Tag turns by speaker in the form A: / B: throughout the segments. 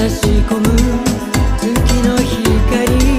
A: 差し込む月の光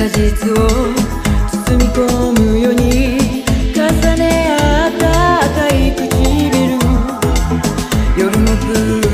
A: 果実を包み込むように重ね合った赤い唇。夜のプール